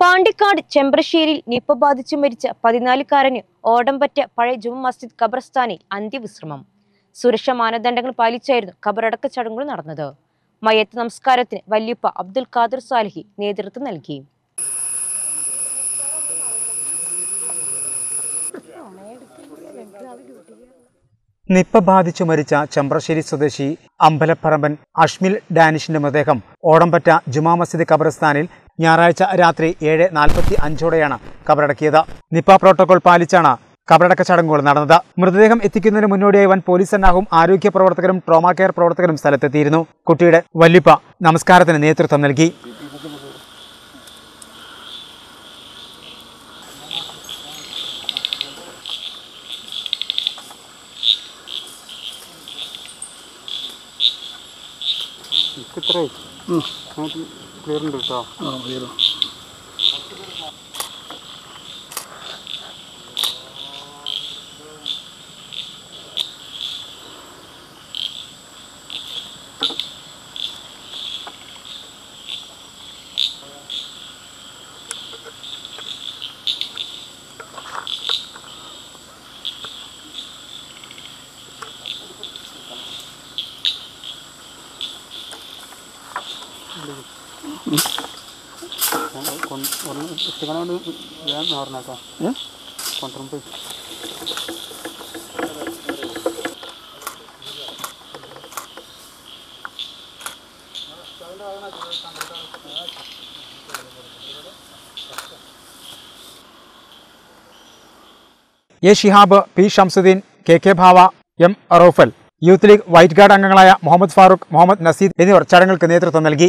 Pandikkad ചെമ്പ്രശ്ശേരിയിൽ Nipah ബാധിച്ചു മരിച്ച പതിനാലുകാരന് ഓടംപറ്റ പഴയ ജുമ മസ്ജിദ് ഖബർസ്ഥാനിൽ അന്ത്യവിശ്രമം. സുരക്ഷാ മാനദണ്ഡങ്ങൾ പാലിച്ചായിരുന്നു ഖബറടക്ക ചടങ്ങുകൾ നടന്നത്. മയത്ത് നമസ്കാരത്തിന് വല്യപ്പ അബ്ദുൽ ഖാദർ സാലിഹി നേതൃത്വം നൽകി. നിപ്പ ബാധിച്ചു മരിച്ച ചെമ്പ്രശ്ശേരി സ്വദേശി അമ്പലപ്പറമ്പൻ അഷ്മിൽ ഡാനിഷിന്റെ മൃതദേഹം ഓടമ്പറ്റ ജുമാ മസ്ജിദ് ഖബർസ്ഥാനിൽ ഞായറാഴ്ച രാത്രി ഏഴ് നാൽപ്പത്തി അഞ്ചോടെയാണ് കബറടക്കിയത്. നിപ്പ പ്രോട്ടോകോൾ പാലിച്ചാണ് കബറടക്ക ചടങ്ങുകൾ നടന്നത്. മൃതദേഹം എത്തിക്കുന്നതിന് മുന്നോടിയായി വൻ പോലീസ് സന്നാഹവും ആരോഗ്യ പ്രവർത്തകരും ട്രോമ കെയർ പ്രവർത്തകരും സ്ഥലത്തെത്തിയിരുന്നു. കുട്ടിയുടെ വല്ലിപ്പ നമസ്കാരത്തിന് നേതൃത്വം നൽകി. ഇത്രേ ക്ലിയർ ഉണ്ട് കേട്ടോ ഒന്ന് A Shihab P Shamsuddin K K ഭാവ M Raufal youth league white guard അംഗങ്ങളായ മുഹമ്മദ് ഫാറൂഖ് മുഹമ്മദ് നസീദ് എന്നിവർ ചടങ്ങുകൾക്ക് നേതൃത്വം നൽകി.